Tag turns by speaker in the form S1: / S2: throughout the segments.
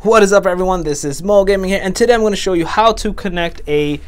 S1: What is up everyone, this is Moe Gaming here, and today I'm going to show you how to connect a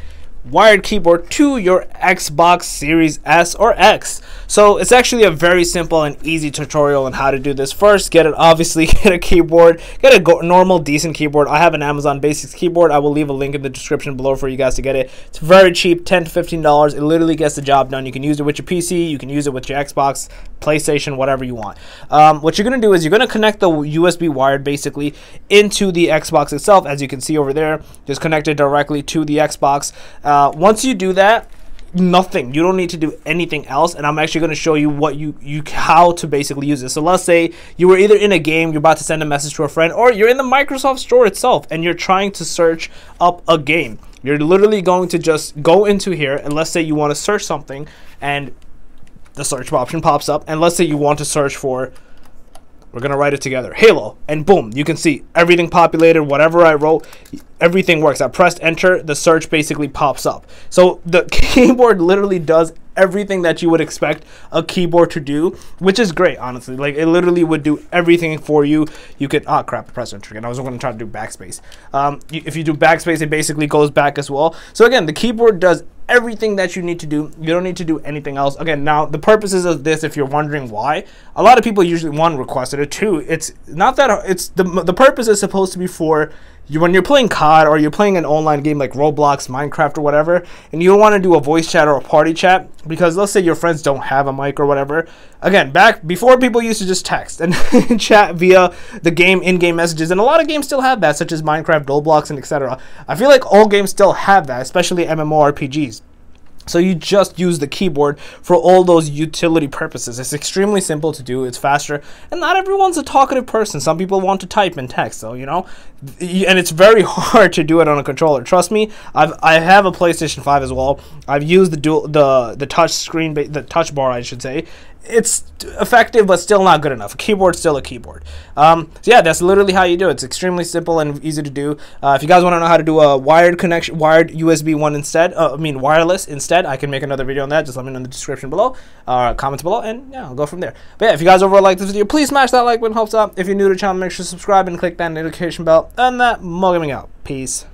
S1: wired keyboard to your Xbox Series S or X. So it's actually a very simple and easy tutorial on how to do this. First, get it obviously get a keyboard, get a normal decent keyboard. I have an Amazon Basics keyboard. I will leave a link in the description below for you guys to get it. It's very cheap, 10 to 15 dollars. It literally gets the job done. You can use it with your PC, you can use it with your Xbox, PlayStation, whatever you want. Um, what you're gonna do is you're gonna connect the USB wired basically into the Xbox itself, as you can see over there. Just connect it directly to the Xbox. Uh, once you do that, nothing. You don't need to do anything else and i'm actually going to show you what you you how to basically use it. So let's say you were either in a game you're about to send a message to a friend or you're in the microsoft store itself and you're trying to search up a game. You're literally going to just go into here and let's say you want to search something and the search option pops up and let's say you want to search for we're gonna write it together. Halo, and boom, you can see everything populated. Whatever I wrote, everything works. I pressed enter, the search basically pops up. So the keyboard literally does everything that you would expect a keyboard to do, which is great, honestly. Like it literally would do everything for you. You could ah crap, press enter again. I was going to try to do backspace. Um, if you do backspace, it basically goes back as well. So again, the keyboard does everything that you need to do. You don't need to do anything else. Again, now the purposes of this, if you're wondering why, a lot of people usually one requested it. Two, it's not that it's the the purpose is supposed to be for you when you're playing COD or you're playing an online game like Roblox, Minecraft, or whatever, and you want to do a voice chat or a party chat because let's say your friends don't have a mic or whatever. Again, back before people used to just text and chat via the game in-game messages, and a lot of games still have that, such as Minecraft, Roblox, and etc. I feel like all games still have that, especially MMORPGs. So you just use the keyboard for all those utility purposes. It's extremely simple to do. It's faster, and not everyone's a talkative person. Some people want to type and text, so you know, and it's very hard to do it on a controller. Trust me, I've I have a PlayStation 5 as well. I've used the dual the the touch screen the touch bar I should say, it's effective, but still not good enough. A keyboard's still a keyboard. Um, so yeah, that's literally how you do it. It's extremely simple and easy to do. Uh, if you guys want to know how to do a wired connection, wired USB one instead, uh, I mean wireless instead, I can make another video on that. Just let me know in the description below, uh, comments below, and yeah, I'll go from there. But yeah, if you guys overall like this video, please smash that like button, helps out. If you're new to the channel, make sure to subscribe and click that notification bell. And that, mugging out. Peace.